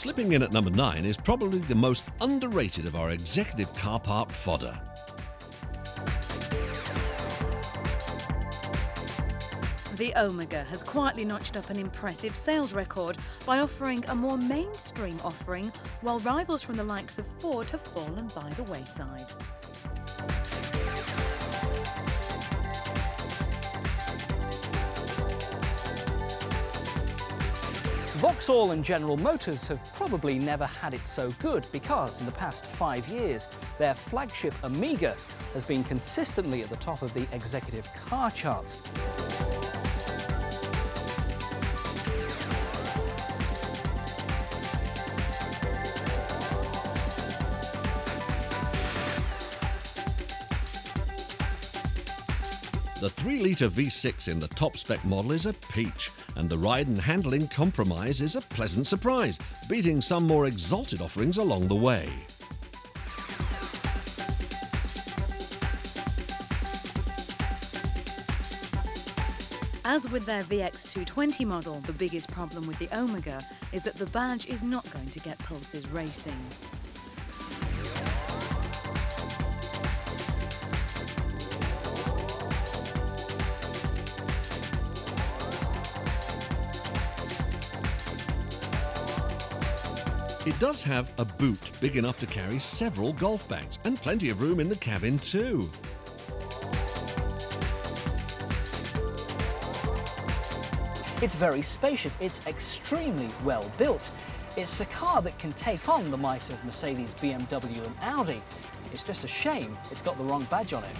Slipping in at number 9 is probably the most underrated of our executive car park fodder. The Omega has quietly notched up an impressive sales record by offering a more mainstream offering, while rivals from the likes of Ford have fallen by the wayside. Vauxhall and General Motors have probably never had it so good because in the past five years, their flagship Omega has been consistently at the top of the executive car charts. The 3-litre V6 in the top spec model is a peach, and the ride and handling compromise is a pleasant surprise, beating some more exalted offerings along the way. As with their VX220 model, the biggest problem with the Omega is that the badge is not going to get pulses racing. It does have a boot big enough to carry several golf bags and plenty of room in the cabin too. It's very spacious, it's extremely well built. It's a car that can take on the might of Mercedes, BMW and Audi. It's just a shame it's got the wrong badge on it.